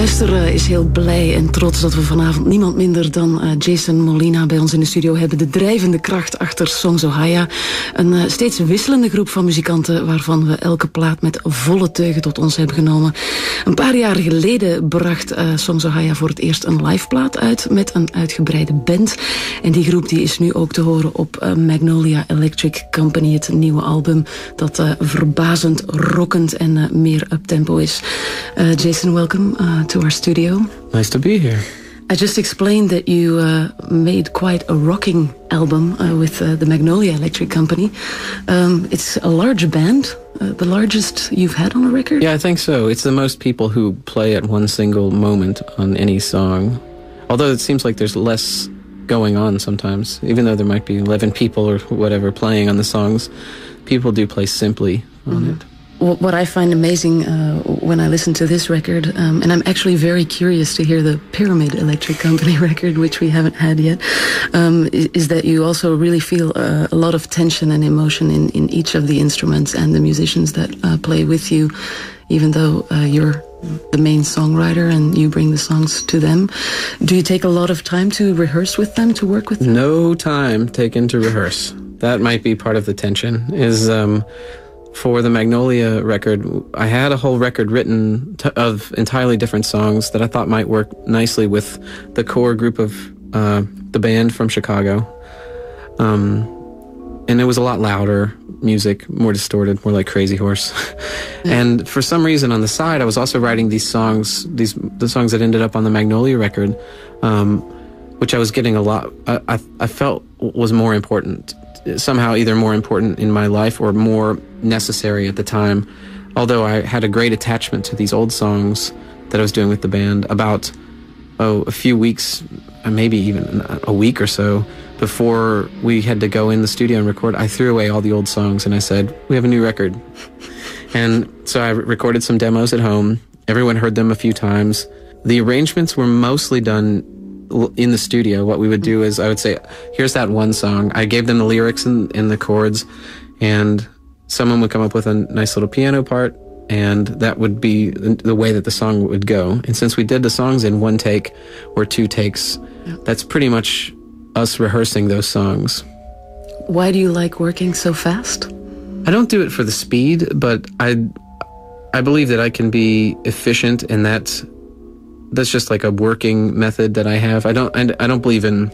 Duister uh, is heel blij en trots dat we vanavond niemand minder dan uh, Jason Molina bij ons in de studio hebben. De drijvende kracht achter Songs Ohaya. Een uh, steeds wisselende groep van muzikanten waarvan we elke plaat met volle teugen tot ons hebben genomen. Een paar jaar geleden bracht Songs Ohaya voor het eerst een live plaat uit met een uitgebreide band. En die groep die is nu ook te horen op Magnolia Electric Company, het nieuwe album dat verbazend rockend en meer uptempo is. Jason, welcome to our studio. Nice to be here. I just explained that you uh, made quite a rocking album uh, with uh, the Magnolia Electric Company. Um, it's a large band, uh, the largest you've had on a record? Yeah, I think so. It's the most people who play at one single moment on any song. Although it seems like there's less going on sometimes, even though there might be 11 people or whatever playing on the songs, people do play simply on mm -hmm. it what I find amazing uh, when I listen to this record, um, and I'm actually very curious to hear the Pyramid Electric Company record, which we haven't had yet, um, is, that you also really feel uh, a lot of tension and emotion in, in each of the instruments and the musicians that uh, play with you, even though uh, you're the main songwriter and you bring the songs to them. Do you take a lot of time to rehearse with them, to work with them? No time taken to rehearse. That might be part of the tension. Is um, for the Magnolia record, I had a whole record written t- of entirely different songs that I thought might work nicely with the core group of uh, the band from Chicago. Um, and it was a lot louder music, more distorted, more like Crazy Horse. and for some reason on the side, I was also writing these songs, these the songs that ended up on the Magnolia record, um, which I was getting a lot. I, I, felt was more important somehow either more important in my life or more necessary at the time. Although I had a great attachment to these old songs that I was doing with the band, about oh a few weeks, maybe even a week or so before we had to go in the studio and record, I threw away all the old songs and I said, "We have a new record." and so I recorded some demos at home. Everyone heard them a few times. The arrangements were mostly done in the studio, what we would do is I would say, here's that one song. I gave them the lyrics and, and the chords, and someone would come up with a nice little piano part, and that would be the way that the song would go. And since we did the songs in one take or two takes, that's pretty much us rehearsing those songs. Why do you like working so fast? I don't do it for the speed, but I I believe that I can be efficient and that that's just like a working method that I have. I don't I, I don't believe in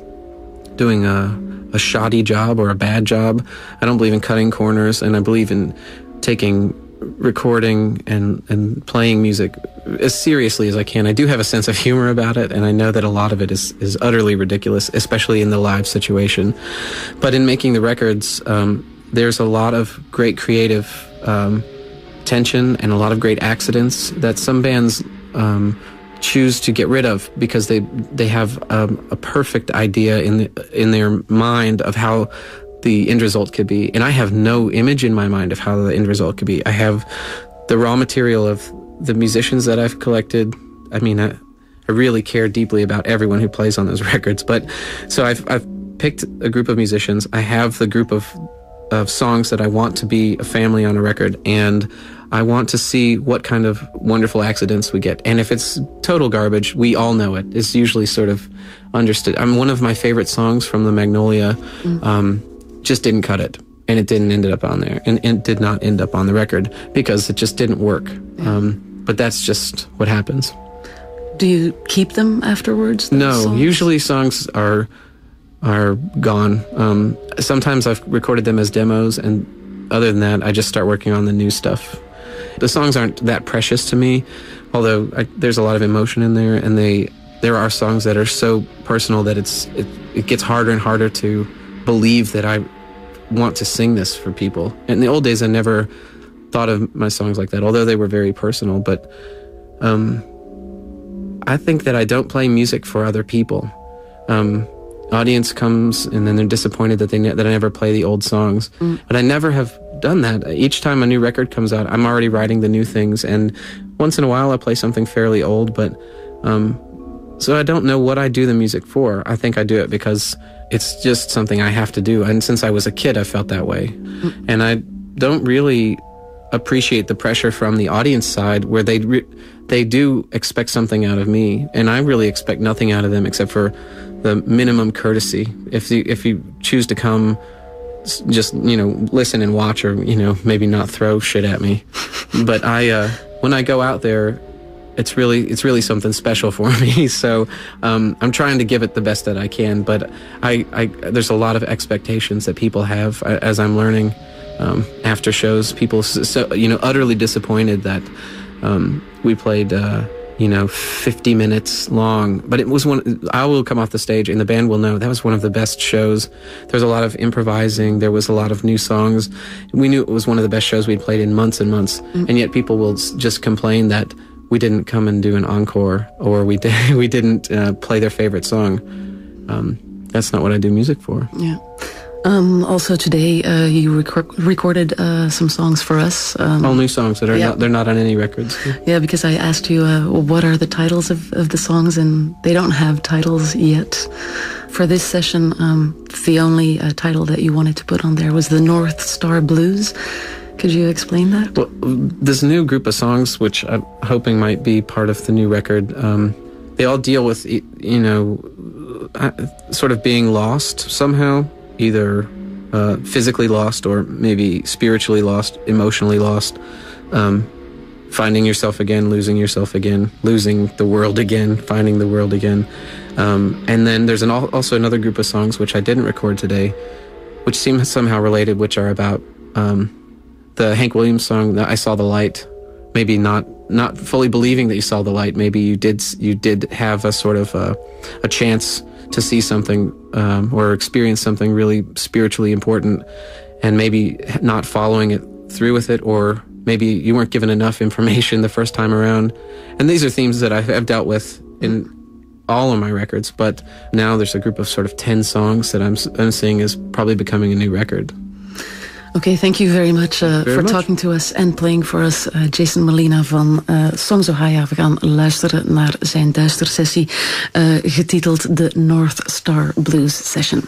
doing a a shoddy job or a bad job. I don't believe in cutting corners, and I believe in taking recording and and playing music as seriously as I can. I do have a sense of humor about it, and I know that a lot of it is is utterly ridiculous, especially in the live situation. But in making the records, um, there's a lot of great creative um, tension and a lot of great accidents that some bands. Um, choose to get rid of because they they have um, a perfect idea in the, in their mind of how the end result could be, and I have no image in my mind of how the end result could be. I have the raw material of the musicians that I've collected. I mean, I, I really care deeply about everyone who plays on those records, but so I've I've picked a group of musicians. I have the group of of songs that I want to be a family on a record, and I want to see what kind of wonderful accidents we get. And if it's total garbage, we all know it. It's usually sort of understood. I am one of my favorite songs from the Magnolia um, just didn't cut it. And it didn't end up on there. And it did not end up on the record because it just didn't work. Um, but that's just what happens. Do you keep them afterwards? No, songs? usually songs are are gone. Um, sometimes I've recorded them as demos, and other than that, I just start working on the new stuff the songs aren't that precious to me, although I, there's a lot of emotion in there, and they there are songs that are so personal that it's it, it gets harder and harder to believe that I want to sing this for people. In the old days, I never thought of my songs like that, although they were very personal. But um, I think that I don't play music for other people. Um, audience comes and then they're disappointed that they ne- that I never play the old songs, mm. but I never have done that. Each time a new record comes out, I'm already writing the new things, and once in a while I play something fairly old, but um, so I don't know what I do the music for. I think I do it because it's just something I have to do, and since I was a kid, I felt that way, mm. and I don't really appreciate the pressure from the audience side where they re- they do expect something out of me, and I really expect nothing out of them except for the minimum courtesy. If you if you choose to come, just you know listen and watch, or you know maybe not throw shit at me. but I uh, when I go out there, it's really it's really something special for me. So um, I'm trying to give it the best that I can. But I, I there's a lot of expectations that people have uh, as I'm learning um, after shows. People so you know utterly disappointed that um, we played, uh, you know, 50 minutes long, but it was one, I will come off the stage and the band will know that was one of the best shows. There was a lot of improvising. There was a lot of new songs. We knew it was one of the best shows we'd played in months and months. Mm-hmm. And yet people will just complain that we didn't come and do an encore or we, did, we didn't uh, play their favorite song. Um, that's not what I do music for. Yeah. Um, also today, uh, you recorded uh, some songs for us. Um, All new songs that are yeah. not, they're not on any records. Yeah, because I asked you uh, what are the titles of, of the songs, and they don't have titles yet. For this session, um, the only uh, title that you wanted to put on there was the North Star Blues. Could you explain that? Well, this new group of songs, which I'm hoping might be part of the new record, um, they all deal with you know uh, sort of being lost somehow either uh, physically lost or maybe spiritually lost, emotionally lost, um, finding yourself again, losing yourself again, losing the world again, finding the world again. Um, and then there's an, also another group of songs which I didn't record today, which seem somehow related, which are about um, the Hank Williams song "I Saw the Light." Maybe not not fully believing that you saw the light. Maybe you did you did have a sort of a, a chance to see something um, or experience something really spiritually important and maybe not following it through with it or maybe you weren't given enough information the first time around. And these are themes that i've dealt with in all of my records but now there's a group of sort of 10 songs that i'm, I'm seeing is probably becoming a new record Okay, thank you very much uh, very for much. talking to us and playing for us. Uh, Jason Molina van uh, Songs Ohio. We gaan luisteren naar zijn duistersessie uh, getiteld The North Star Blues Session.